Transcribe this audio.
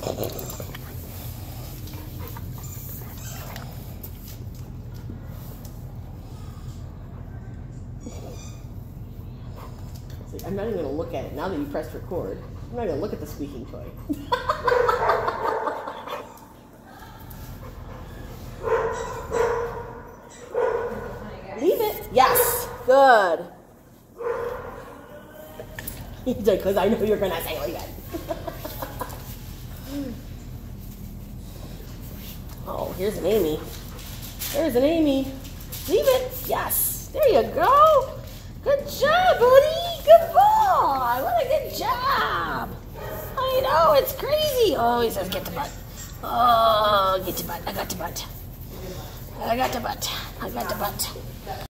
See, I'm not even gonna look at it now that you pressed record. I'm not gonna look at the squeaking toy. Leave it. Yes. Good. Because I know you're gonna say leave it. oh, here's an Amy. There's an Amy. Leave it. Yes. There you go. Good job, buddy. Good boy. What a good job. I know, it's crazy. Oh, he says get the butt. Oh, get the butt. I got the butt. I got the butt. I got the butt.